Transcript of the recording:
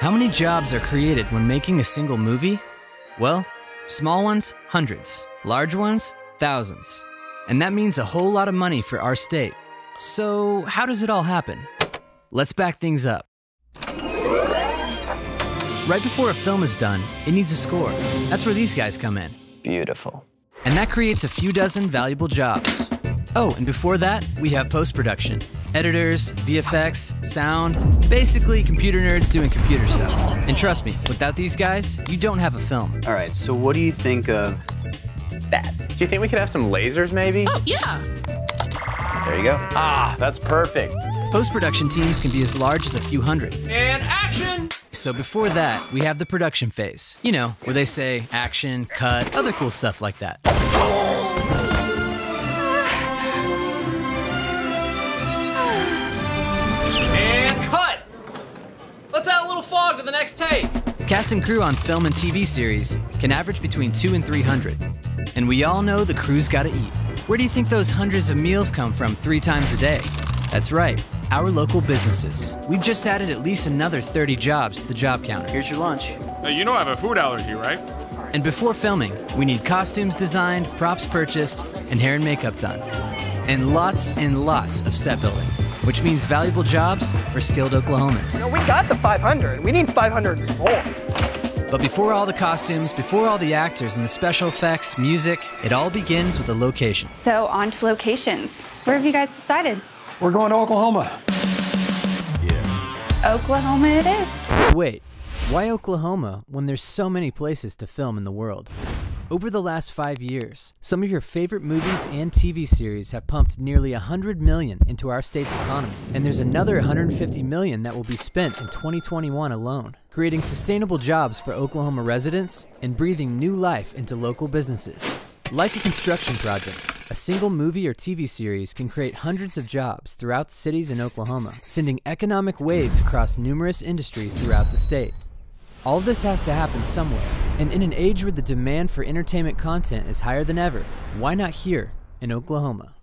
How many jobs are created when making a single movie? Well, small ones, hundreds. Large ones, thousands. And that means a whole lot of money for our state. So, how does it all happen? Let's back things up. Right before a film is done, it needs a score. That's where these guys come in. Beautiful. And that creates a few dozen valuable jobs. Oh, and before that, we have post production editors, VFX, sound, basically computer nerds doing computer stuff. And trust me, without these guys, you don't have a film. All right, so what do you think of that? Do you think we could have some lasers maybe? Oh, yeah. There you go. Ah, that's perfect. Post production teams can be as large as a few hundred. And action! So before that, we have the production phase. You know, where they say action, cut, other cool stuff like that. Let's add a little fog to the next take. Cast and crew on film and TV series can average between two and 300. And we all know the crew's gotta eat. Where do you think those hundreds of meals come from three times a day? That's right, our local businesses. We've just added at least another 30 jobs to the job counter. Here's your lunch. Hey, you know I have a food allergy, right? And before filming, we need costumes designed, props purchased, and hair and makeup done. And lots and lots of set building, which means valuable jobs for skilled Oklahomans. No, we got the 500. We need 500 more. But before all the costumes, before all the actors and the special effects, music, it all begins with a location. So, on to locations. Where have you guys decided? We're going to Oklahoma. Yeah. Oklahoma it is. Wait, why Oklahoma when there's so many places to film in the world? Over the last five years, some of your favorite movies and TV series have pumped nearly 100 million into our state's economy, and there's another 150 million that will be spent in 2021 alone, creating sustainable jobs for Oklahoma residents and breathing new life into local businesses. Like a construction project, a single movie or TV series can create hundreds of jobs throughout cities in Oklahoma, sending economic waves across numerous industries throughout the state. All this has to happen somewhere, and in an age where the demand for entertainment content is higher than ever, why not here in Oklahoma?